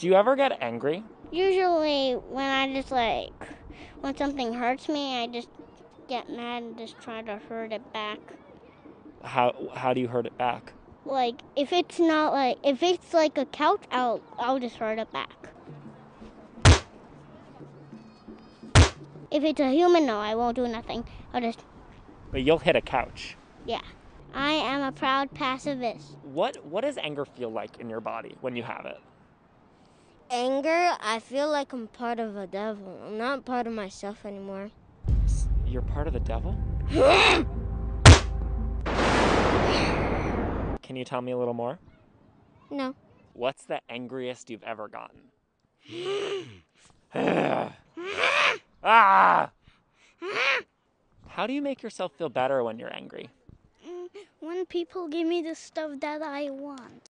Do you ever get angry? Usually, when I just like, when something hurts me, I just get mad and just try to hurt it back. How how do you hurt it back? Like, if it's not like, if it's like a couch, I'll, I'll just hurt it back. If it's a human, no, I won't do nothing. I'll just, But you'll hit a couch. yeah. I am a proud pacifist. What what does anger feel like in your body when you have it? Anger, I feel like I'm part of a devil. I'm not part of myself anymore. You're part of the devil? Can you tell me a little more? No. What's the angriest you've ever gotten? ah! How do you make yourself feel better when you're angry? When people give me the stuff that I want.